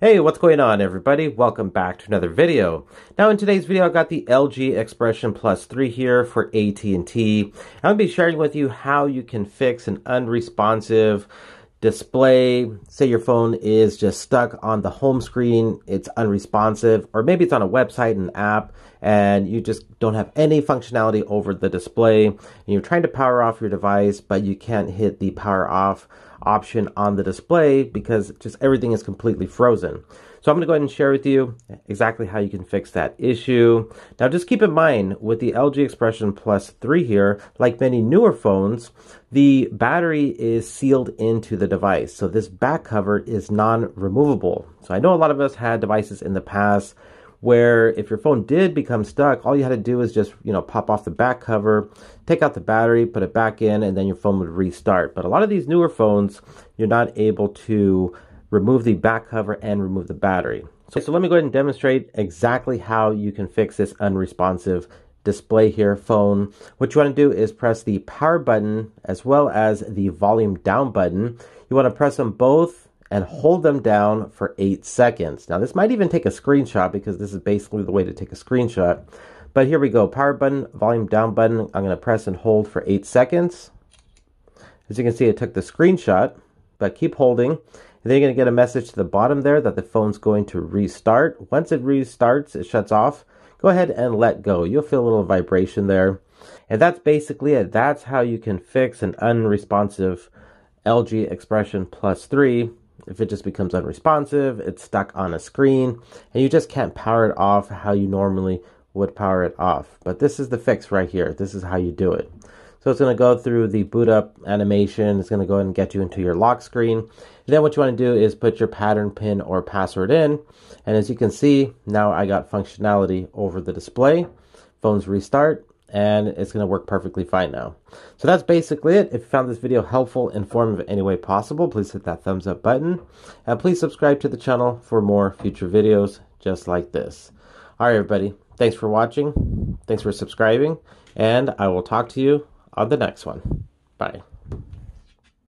Hey, what's going on everybody? Welcome back to another video. Now in today's video, I got the LG Xpression Plus 3 here for AT&T. I'm to be sharing with you how you can fix an unresponsive display. Say your phone is just stuck on the home screen, it's unresponsive, or maybe it's on a website, an app, and you just don't have any functionality over the display. And you're trying to power off your device, but you can't hit the power off option on the display because just everything is completely frozen. So I'm going to go ahead and share with you exactly how you can fix that issue. Now just keep in mind with the LG Xpression Plus 3 here, like many newer phones, the battery is sealed into the device. So this back cover is non-removable. So I know a lot of us had devices in the past where if your phone did become stuck, all you had to do is just, you know, pop off the back cover, take out the battery, put it back in, and then your phone would restart. But a lot of these newer phones, you're not able to remove the back cover and remove the battery. So, so let me go ahead and demonstrate exactly how you can fix this unresponsive display here phone. What you want to do is press the power button as well as the volume down button. You want to press them both and hold them down for eight seconds. Now this might even take a screenshot because this is basically the way to take a screenshot. But here we go, power button, volume down button. I'm gonna press and hold for eight seconds. As you can see, it took the screenshot, but keep holding. And then you're gonna get a message to the bottom there that the phone's going to restart. Once it restarts, it shuts off. Go ahead and let go. You'll feel a little vibration there. And that's basically it. That's how you can fix an unresponsive LG Xpression Plus 3 if it just becomes unresponsive, it's stuck on a screen, and you just can't power it off how you normally would power it off. But this is the fix right here. This is how you do it. So it's going to go through the boot up animation. It's going to go ahead and get you into your lock screen. And then what you want to do is put your pattern pin or password in. And as you can see, now I got functionality over the display. Phones restart and it's going to work perfectly fine now. So that's basically it. If you found this video helpful, informative in any way possible, please hit that thumbs up button. And please subscribe to the channel for more future videos just like this. All right, everybody. Thanks for watching. Thanks for subscribing. And I will talk to you on the next one. Bye.